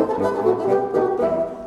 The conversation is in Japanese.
チェックです。